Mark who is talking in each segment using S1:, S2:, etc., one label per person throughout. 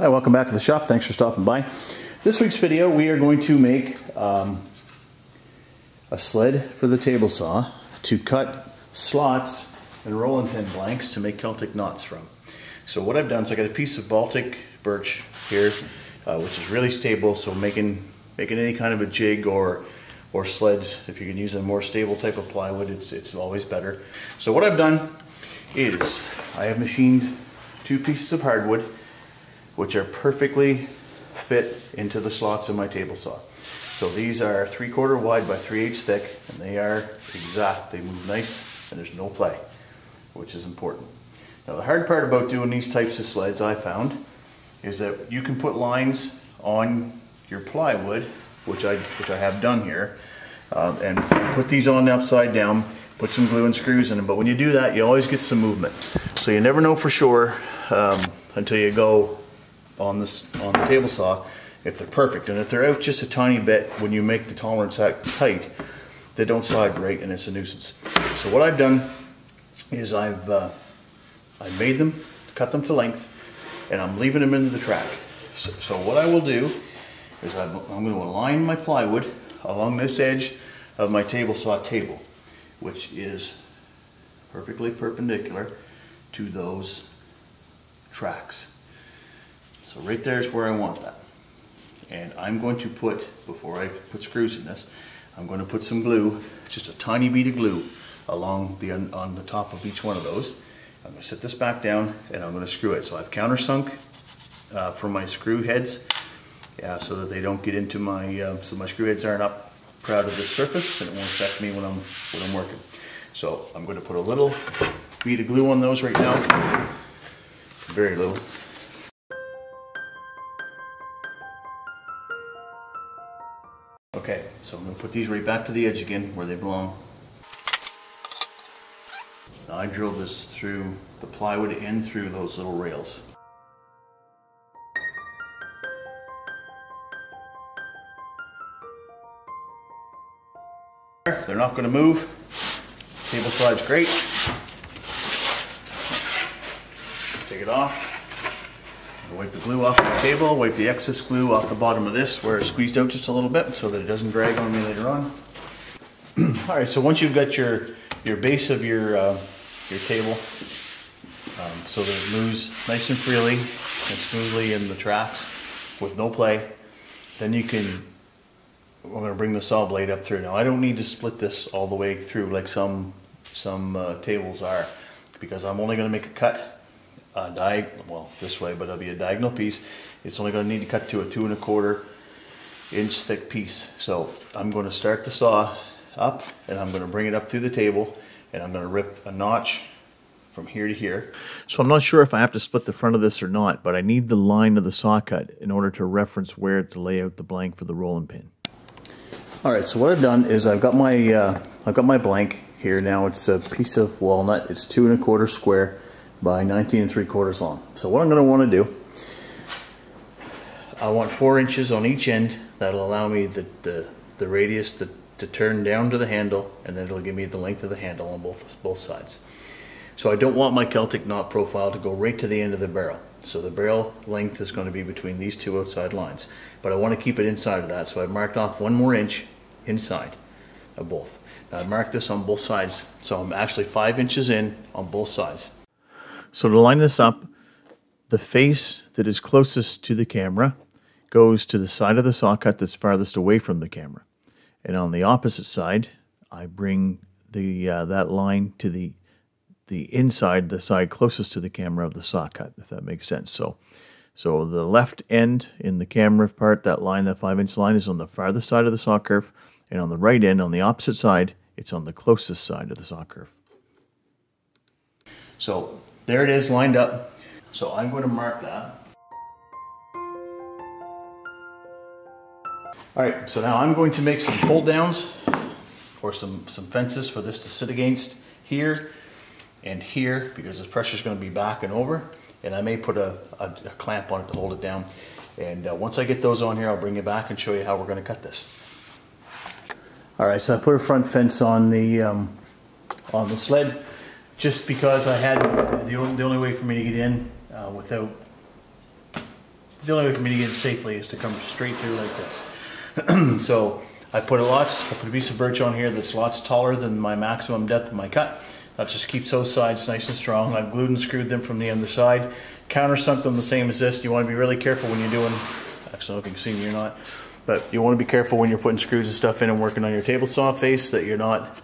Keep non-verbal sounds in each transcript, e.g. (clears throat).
S1: Hi, welcome back to the shop. Thanks for stopping by. This week's video, we are going to make um, a sled for the table saw to cut slots and rolling pin blanks to make Celtic knots from. So what I've done is I got a piece of Baltic birch here, uh, which is really stable. So making making any kind of a jig or or sleds, if you can use a more stable type of plywood, it's it's always better. So what I've done is I have machined two pieces of hardwood which are perfectly fit into the slots of my table saw. So these are three quarter wide by three eighths thick and they are exact. They move nice and there's no play, which is important. Now the hard part about doing these types of sleds I found is that you can put lines on your plywood, which I, which I have done here, uh, and put these on upside down, put some glue and screws in them. But when you do that, you always get some movement. So you never know for sure um, until you go on this on the table saw if they're perfect. And if they're out just a tiny bit when you make the tolerance act tight, they don't side right and it's a nuisance. So what I've done is I've uh, I made them, cut them to length, and I'm leaving them into the track. So, so what I will do is I'm, I'm going to align my plywood along this edge of my table saw table, which is perfectly perpendicular to those tracks. So right there is where I want that. And I'm going to put, before I put screws in this, I'm going to put some glue, just a tiny bead of glue along the on the top of each one of those. I'm going to set this back down and I'm going to screw it. So I've countersunk uh, for my screw heads yeah, so that they don't get into my, uh, so my screw heads aren't up proud of the surface and it won't affect me when I'm, when I'm working. So I'm going to put a little bead of glue on those right now, very little. So I'm gonna put these right back to the edge again where they belong. Now I drilled this through the plywood and through those little rails. They're not gonna move. Table slide's great. Take it off. Wipe the glue off the table, wipe the excess glue off the bottom of this where it squeezed out just a little bit so that it doesn't drag on me later on. (clears throat) All right, so once you've got your, your base of your, uh, your table, um, so that it moves nice and freely and smoothly in the tracks with no play, then you can, I'm gonna bring the saw blade up through. Now I don't need to split this all the way through like some, some uh, tables are because I'm only gonna make a cut a diagonal, well, this way, but it'll be a diagonal piece. It's only going to need to cut to a two and a quarter inch thick piece. So I'm going to start the saw up and I'm going to bring it up through the table and I'm going to rip a notch from here to here. So I'm not sure if I have to split the front of this or not, but I need the line of the saw cut in order to reference where to lay out the blank for the rolling pin. All right, so what I've done is I've got my uh, I've got my blank here now. It's a piece of walnut. It's two and a quarter square by 19 and 3 quarters long. So what I'm going to want to do, I want 4 inches on each end. That'll allow me the, the, the radius to, to turn down to the handle and then it'll give me the length of the handle on both, both sides. So I don't want my Celtic knot profile to go right to the end of the barrel. So the barrel length is going to be between these two outside lines. But I want to keep it inside of that. So I've marked off one more inch inside of both. Now I've marked this on both sides. So I'm actually five inches in on both sides. So to line this up, the face that is closest to the camera goes to the side of the saw cut that's farthest away from the camera. And on the opposite side, I bring the uh, that line to the the inside, the side closest to the camera of the saw cut, if that makes sense. So, so the left end in the camera part, that line, that five inch line, is on the farthest side of the saw kerf, and on the right end, on the opposite side, it's on the closest side of the saw kerf. So there it is lined up. So I'm going to mark that. All right, so now I'm going to make some pull downs or some, some fences for this to sit against here and here because the pressure is going to be back and over. And I may put a, a, a clamp on it to hold it down. And uh, once I get those on here, I'll bring you back and show you how we're going to cut this. All right, so I put a front fence on the um, on the sled just because I had the only, the only way for me to get in uh, without the only way for me to get in safely is to come straight through like this. (clears throat) so I put a lots, I put a piece of birch on here that's lots taller than my maximum depth of my cut. That just keeps those sides nice and strong. I've glued and screwed them from the other side. Countersunk them the same as this. You want to be really careful when you're doing, actually if you can see me or not, but you want to be careful when you're putting screws and stuff in and working on your table saw face that you're not,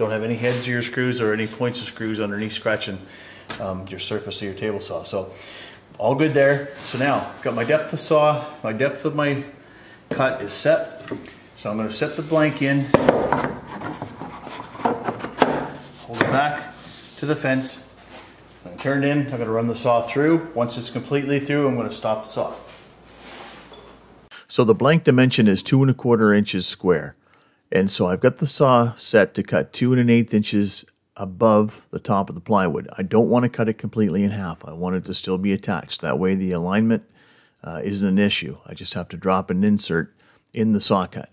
S1: don't have any heads of your screws or any points of screws underneath scratching um, your surface of your table saw. So all good there. So now, got my depth of saw, my depth of my cut is set. So I'm going to set the blank in, hold it back to the fence. I'm turned in, I'm going to run the saw through. Once it's completely through, I'm going to stop the saw. So the blank dimension is two and a quarter inches square. And so I've got the saw set to cut two and an eighth inches above the top of the plywood. I don't want to cut it completely in half. I want it to still be attached. That way the alignment uh, isn't an issue. I just have to drop an insert in the saw cut.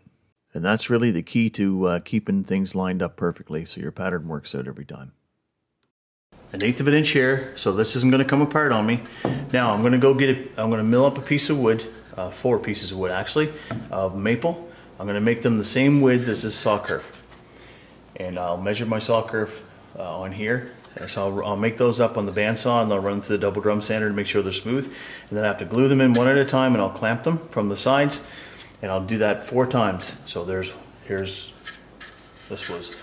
S1: And that's really the key to uh, keeping things lined up perfectly so your pattern works out every time. An eighth of an inch here, so this isn't going to come apart on me. Now I'm going to go get it, I'm going to mill up a piece of wood, uh, four pieces of wood actually, of maple. I'm going to make them the same width as this saw kerf. And I'll measure my saw kerf uh, on here. So I'll, I'll, make those up on the bandsaw and I'll run through the double drum sander to make sure they're smooth. And then I have to glue them in one at a time and I'll clamp them from the sides. And I'll do that four times. So there's, here's, this was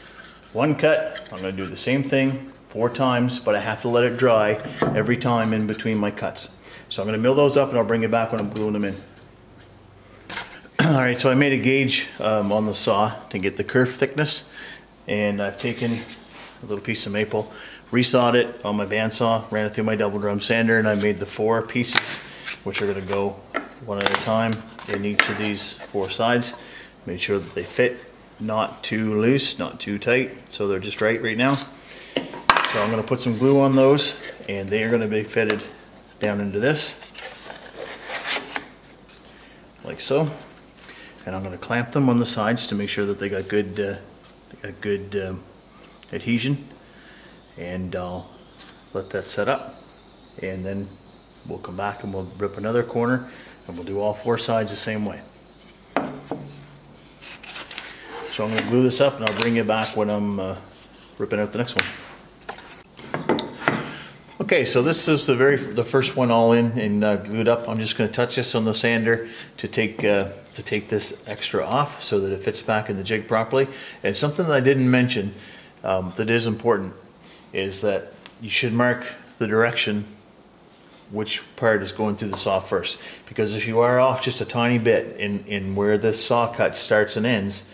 S1: one cut. I'm gonna do the same thing four times, but I have to let it dry every time in between my cuts. So I'm gonna mill those up and I'll bring it back when I'm gluing them in. (clears throat) All right, so I made a gauge um, on the saw to get the kerf thickness. And I've taken a little piece of maple, resawed it on my bandsaw, ran it through my double drum sander, and I made the four pieces, which are gonna go one at a time in each of these four sides. Made sure that they fit, not too loose, not too tight, so they're just right right now. So I'm gonna put some glue on those, and they are gonna be fitted down into this, like so. And I'm gonna clamp them on the sides to make sure that they got good, uh, they got good um, adhesion and I'll let that set up and then we'll come back and we'll rip another corner and we'll do all four sides the same way. So I'm going to glue this up and I'll bring you back when I'm uh, ripping out the next one. Okay, so this is the very the first one all in and uh, glued up. I'm just going to touch this on the sander to take uh, to take this extra off so that it fits back in the jig properly. And something that I didn't mention um, that is important is that you should mark the direction which part is going through the saw first. Because if you are off just a tiny bit in, in where this saw cut starts and ends,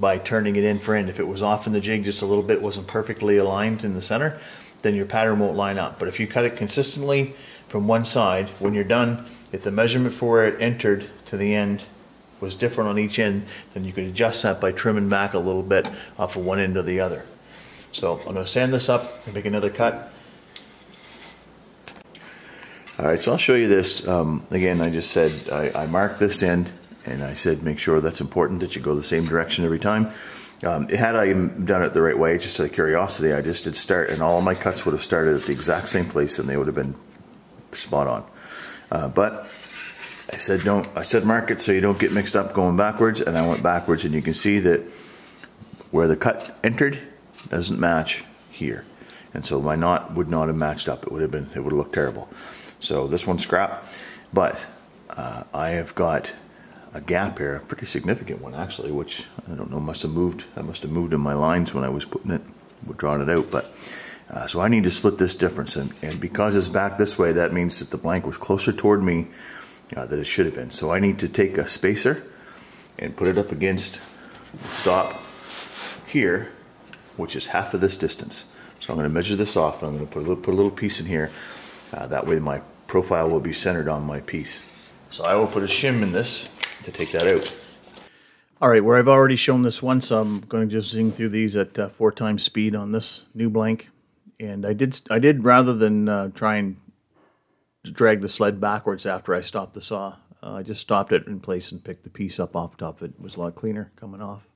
S1: by turning it in for end, if it was off in the jig just a little bit, wasn't perfectly aligned in the center, then your pattern won't line up. But if you cut it consistently from one side, when you're done, if the measurement for where it entered to the end was different on each end, then you could adjust that by trimming back a little bit off of one end or the other. So I'm going to sand this up and make another cut. All right, so I'll show you this. Um, again, I just said I, I, marked this end and I said make sure that's important that you go the same direction every time. Um, had I done it the right way, just out of curiosity, I just did start and all my cuts would have started at the exact same place and they would have been spot on. Uh, but I said don't, I said mark it so you don't get mixed up going backwards and I went backwards and you can see that where the cut entered doesn't match here. And so my knot would not have matched up. It would have been, it would have looked terrible. So this one's scrap, but uh, I have got a gap here, a pretty significant one actually, which I don't know, must have moved. I must have moved in my lines when I was putting it, drawing it out. But uh, so I need to split this difference, and, and because it's back this way, that means that the blank was closer toward me uh, than it should have been. So I need to take a spacer and put it up against the stop here which is half of this distance. So I'm going to measure this off and I'm going to put a little, put a little piece in here. Uh, that way my profile will be centered on my piece. So I will put a shim in this to take that out. All right, where I've already shown this once, I'm going to just zing through these at uh, four times speed on this new blank. And I did, I did rather than uh, try and drag the sled backwards after I stopped the saw, uh, I just stopped it in place and picked the piece up off top it. Was a lot cleaner coming off.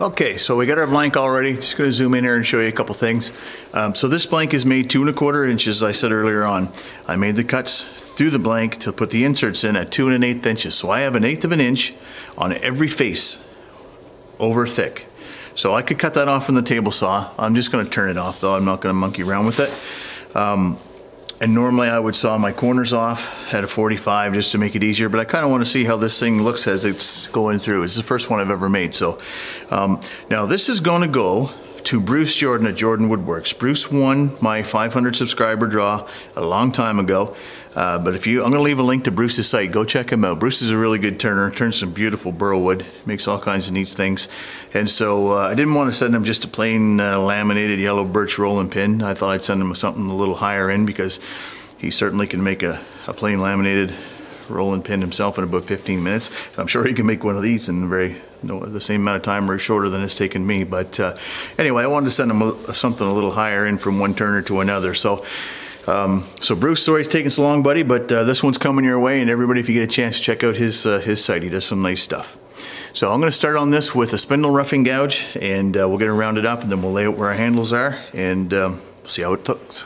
S1: Okay, so we got our blank already. Just gonna zoom in here and show you a couple things. Um, so this blank is made two and a quarter inches, I said earlier on. I made the cuts through the blank to put the inserts in at two and an eighth inches. So I have an eighth of an inch on every face over thick. So I could cut that off from the table saw. I'm just gonna turn it off though. I'm not gonna monkey around with it. Um, and normally I would saw my corners off at a 45 just to make it easier, but I kind of want to see how this thing looks as it's going through. It's the first one I've ever made. So um, now this is going to go to Bruce Jordan at Jordan Woodwerx. Bruce won my 500 subscriber draw a long time ago. Uh, but if you, I'm gonna leave a link to Bruce's site. Go check him out. Bruce is a really good turner. Turns some beautiful burl wood. Makes all kinds of neat things. And so uh, I didn't want to send him just a plain uh, laminated yellow birch rolling pin. I thought I'd send him something a little higher end because he certainly can make a, a plain laminated rolling pin himself in about 15 minutes. I'm sure he can make one of these in very no, the same amount of time or shorter than it's taken me. But uh, anyway, I wanted to send him a, something a little higher in from one turner to another. So um, so Bruce, sorry it's taking so long, buddy, but uh, this one's coming your way, and everybody, if you get a chance, check out his uh, his site. He does some nice stuff. So I'm going to start on this with a spindle roughing gouge, and uh, we'll get it rounded up, and then we'll lay out where our handles are, and um, see how it looks.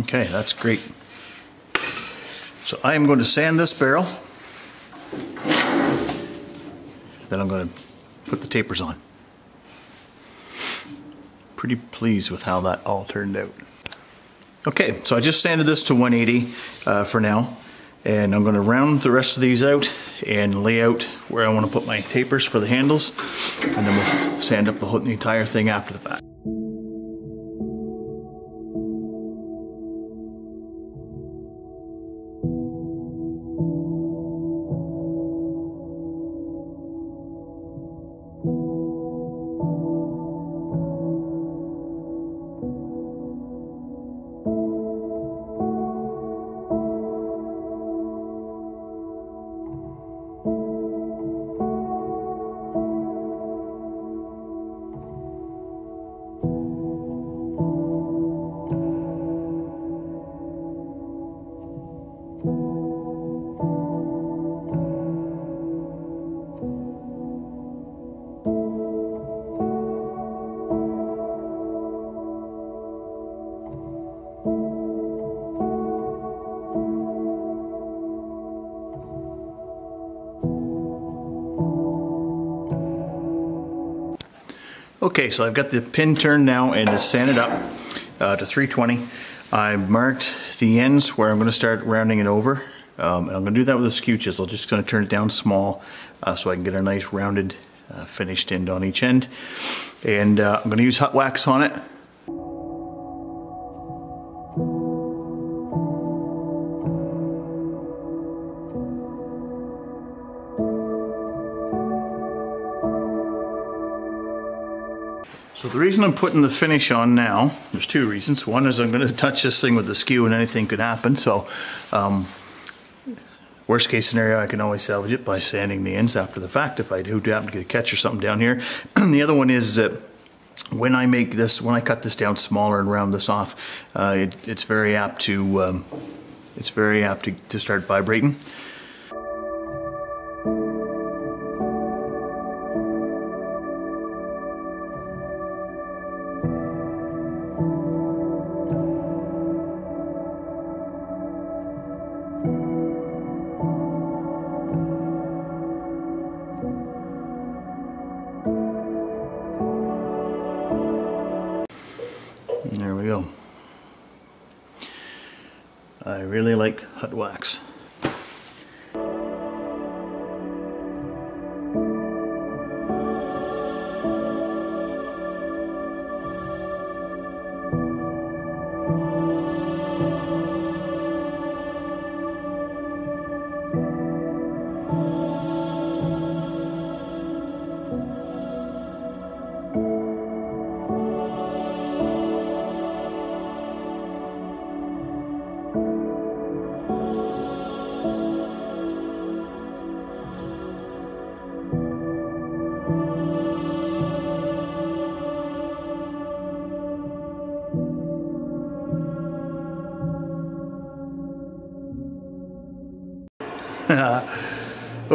S1: Okay, that's great. So I am going to sand this barrel. Then I'm going to put the tapers on. Pretty pleased with how that all turned out. Okay, so I just sanded this to 180 uh, for now. And I'm gonna round the rest of these out and lay out where I wanna put my tapers for the handles. And then we'll sand up the, whole, the entire thing after the fact. Okay, so I've got the pin turned now and it's sanded up uh, to 320. I've marked the ends where I'm going to start rounding it over. Um, and I'm going to do that with a skew chisel, just going to turn it down small uh, so I can get a nice rounded uh, finished end on each end. And uh, I'm going to use hot wax on it. So the reason I'm putting the finish on now, there's two reasons. One is I'm going (laughs) to touch this thing with the skew and anything could happen. So um, worst case scenario, I can always salvage it by sanding the ends after the fact if I do happen to get a catch or something down here. (clears throat) the other one is that when I make this, when I cut this down smaller and round this off, uh, it, it's very apt to, um, it's very apt to, to start vibrating. Really like hot wax.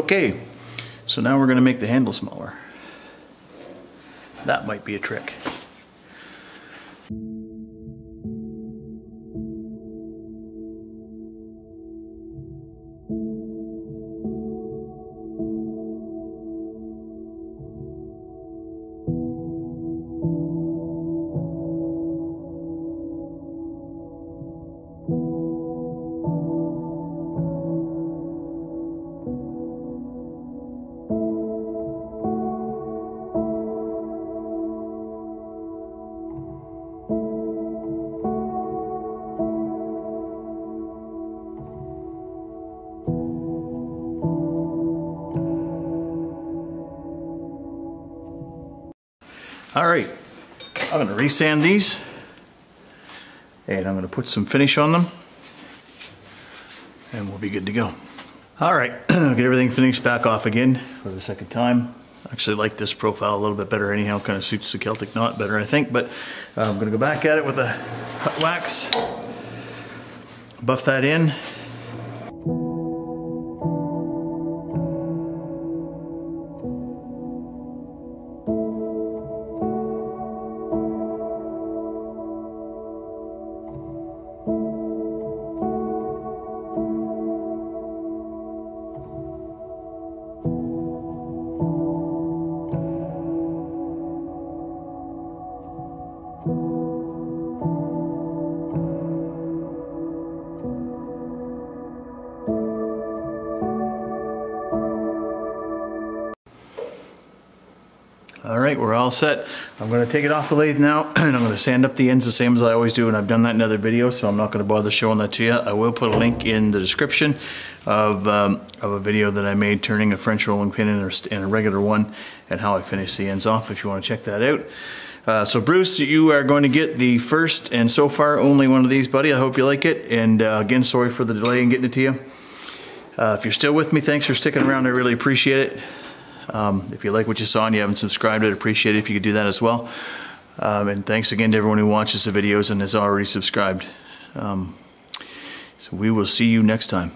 S1: Okay, so now we're going to make the handle smaller. That might be a trick. All right, I'm gonna resand these and I'm gonna put some finish on them and we'll be good to go. All right, (clears throat) get everything finished back off again for the second time. Actually like this profile a little bit better anyhow, kind of suits the Celtic knot better I think, but uh, I'm gonna go back at it with a hot wax, buff that in, right, we're all set. I'm gonna take it off the lathe now (clears throat) and I'm gonna sand up the ends the same as I always do and I've done that in other videos so I'm not gonna bother showing that to you. I will put a link in the description of, um, of a video that I made turning a French rolling pin in a, in a regular one and how I finish the ends off if you wanna check that out. Uh, so Bruce, you are going to get the first and so far only one of these, buddy. I hope you like it. And uh, again, sorry for the delay in getting it to you. Uh, if you're still with me, thanks for sticking around. I really appreciate it. Um, if you like what you saw and you haven't subscribed, I'd appreciate it if you could do that as well. Um, and thanks again to everyone who watches the videos and has already subscribed. Um, so we will see you next time.